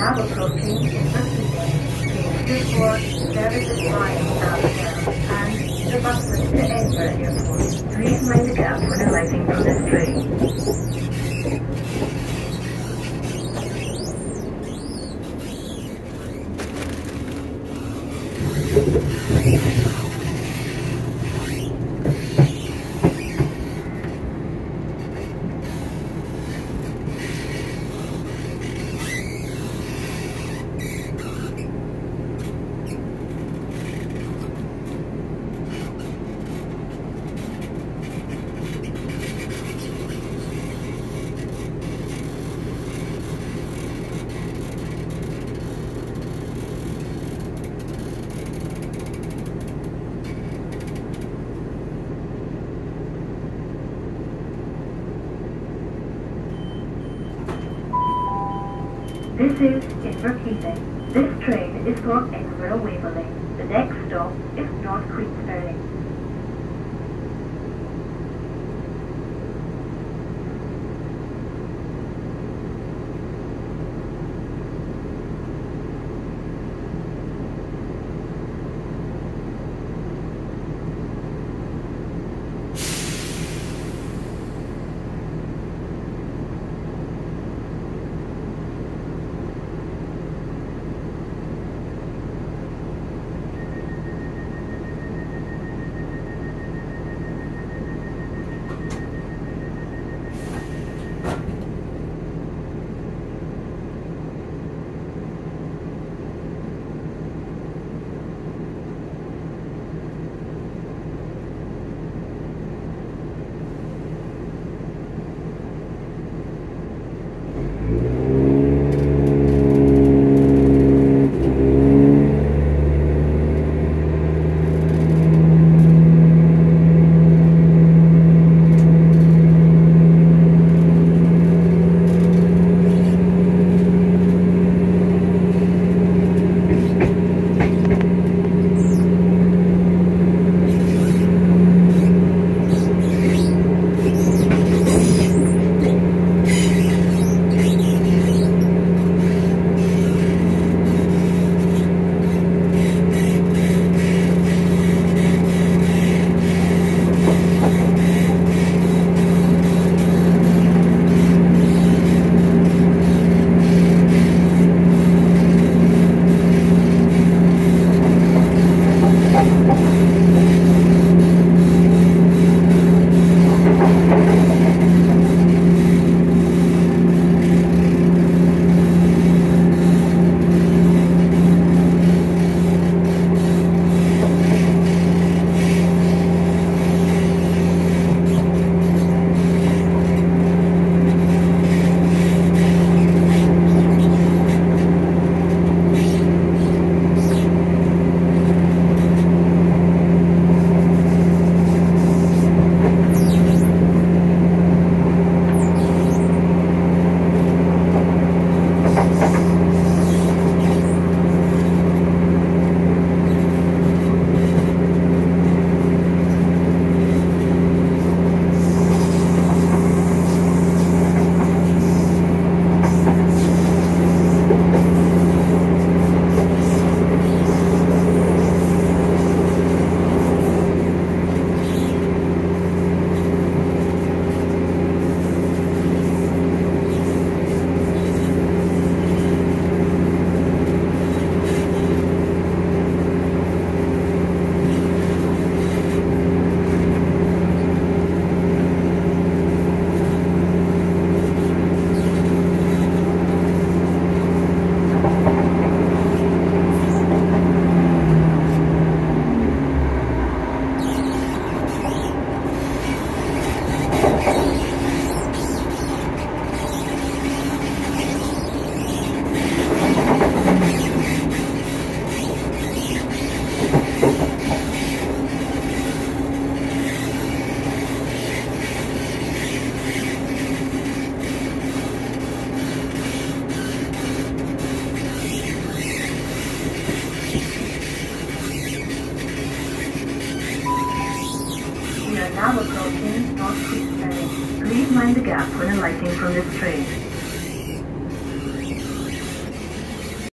Now approaching Inverkeithing Please for services flying southbound and the buses to Edinburgh Airport. Please mind the gap when alighting from this train. This is Inverkeithing. This train is for Edinburgh Waverley. The next stop is North Queensferry. Now approaching North Queensferry. Please mind the gap when alighting from this train.